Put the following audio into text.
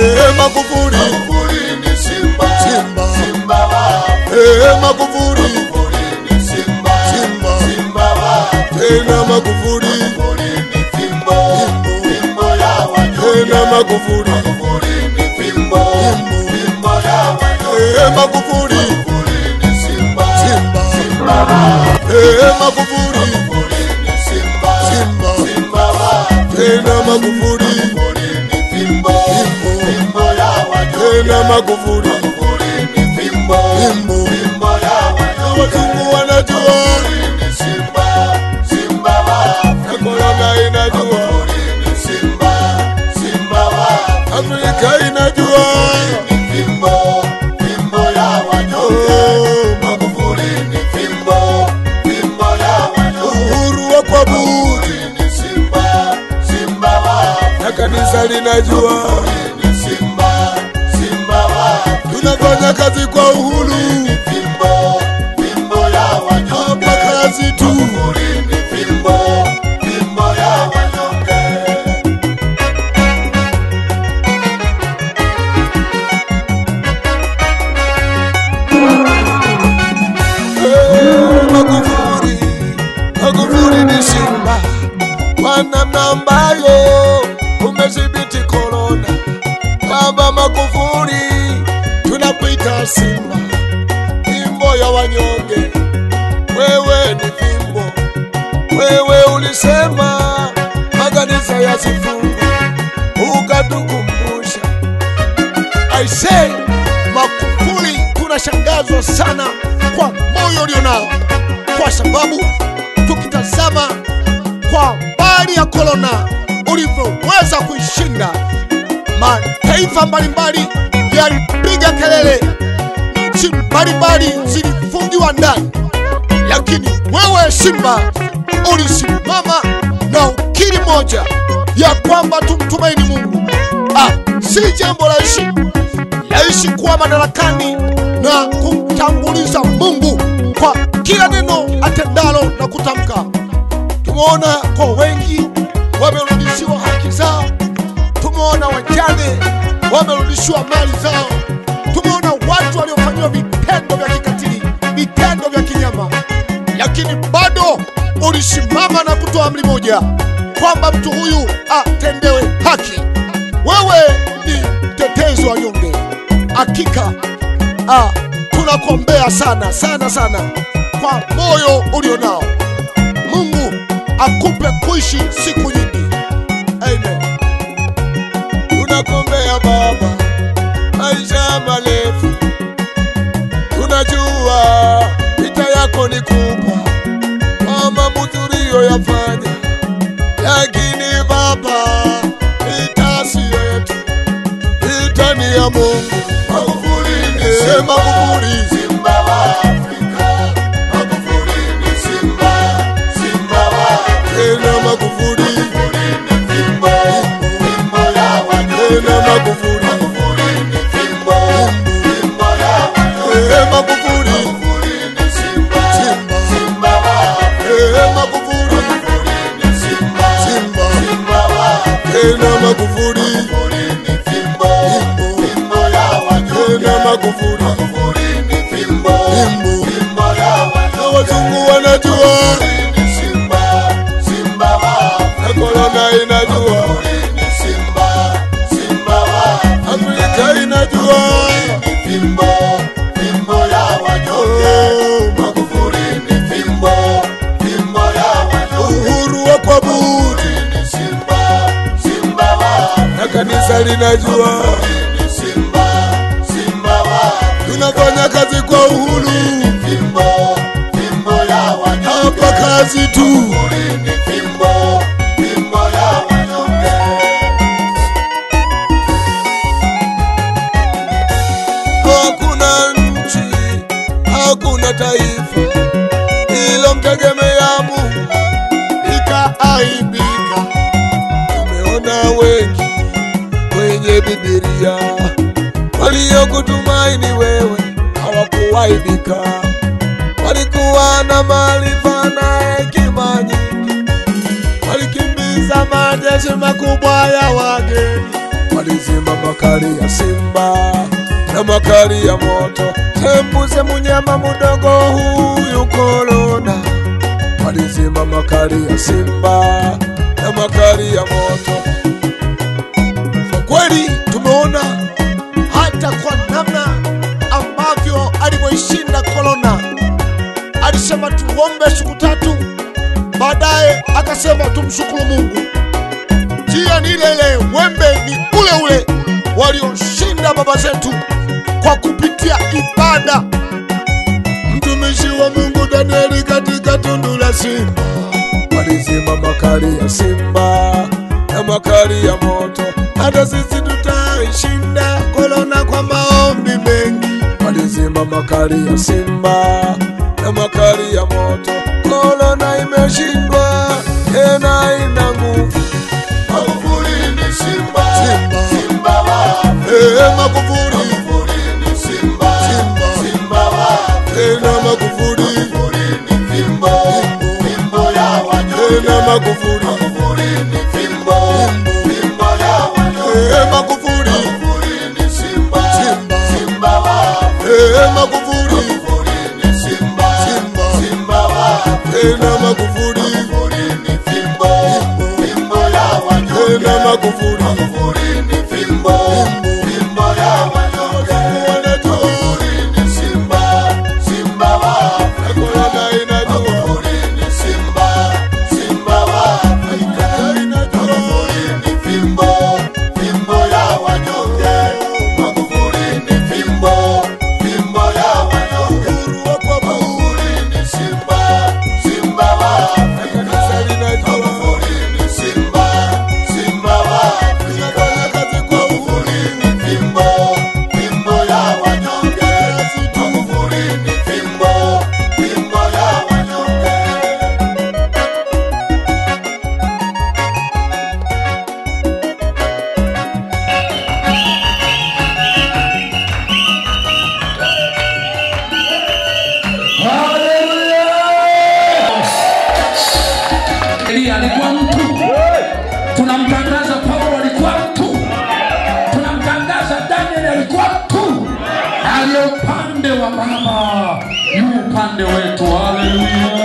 Eh, Magufuli, Magufuli ni Simba, Simba. Simba Eh, Magufuli, Magufuli ni Simba, Simba. Simba tena Magufuli, Magufuli ni fimbo, Fimbo. fimbo ya wanyonge. tena Magufuli, Magufuli ni fimbo, Fimbo. fimbo ya wanyonge. Eh, Magufuli, Magufuli ni Simba, Simba. Simba Eh, Magufuli, Magufuli ni Simba, Simba. Simba tena Magufuli, Magufuli ni fimbo, Fimbo. Fimbo ya wanyonge. tena Magufuli, Magufuli ni fimbo, Fimbo. fimbo ya wanyonge. Tunafanya kazi kwa uhuru Simba, fimbo ya wanyonge. Wewe ni fimbo, wewe ulisema makanisa yasifungwe, ukatukumbusha. I say Magufuli, tunashangazwa sana kwa moyo ulionao, kwa sababu tukitazama kwa mbali ya korona ulivyoweza kuishinda, mataifa mbalimbali yalipiga kelele, nchi mbalimbali zilifungiwa ndani, lakini wewe Simba ulisimama na ukiri moja ya kwamba tumtumaini Mungu. Ah, si jambo rahisi rahisi kuwa madarakani na kumtanguliza Mungu kwa kila neno atendalo na kutamka. Tumeona lakini bado ulisimama na kutoa amri moja kwamba mtu huyu atendewe haki. Wewe ni mtetezi wa nyonge, hakika ah, tunakuombea sana sana sana kwa moyo ulio nao Mungu akupe kuishi siku nyingi. Amen. Tunakuombea Baba maisha marefu, tunajua vita yako ni kwa mambo tuliyoyafanya, lakini Baba vita si yetu, vita ni ya Mungu. Magufuli ni Eh, Simba, Magufuli. Simba ni fimbo, Fimbo. fimbo ya na wanyonge. wazungu wanajua. Magufuli ni Simba, Simba wa na korona inajua, kanisa linajua, Simba, Simba wapi tunafanya kazi kwa uhuru fimbo, fimbo ya wanyonge. hapa kazi tu. Magufuli fimbo, fimbo ya wanyonge. Hakuna nchi, hakuna taifa ilomtegemea Mungu ikaaibika. Tumeona wengi Biblia waliokutumaini wewe hawakuwaibika, walikuwa na maarifa na hekima nyingi, walikimbiza majeshi makubwa ya wageni, walizima makali ya simba na makali ya moto, tembuze munyama mudogo huyu korona, walizima makali ya simba na makali ya Ni ile ile, wembe ni ule ule walioshinda baba zetu kwa kupitia ibada. Mtumishi wa Mungu Danieli katika tundu la simba walizima makali ya simba na makali ya moto. Hata sisi tutaishinda korona kwa maombi mengi. Walizima makali ya simba na makali ya moto. Korona imeshindwa Magufuli. Tena Magufuli. Tena Magufuli. Ni fimbo, fimbo ya wanyonge. Magufuli. Ni fimbo, fimbo ya wanyonge. Wa Baba yu upande wetu. Haleluya!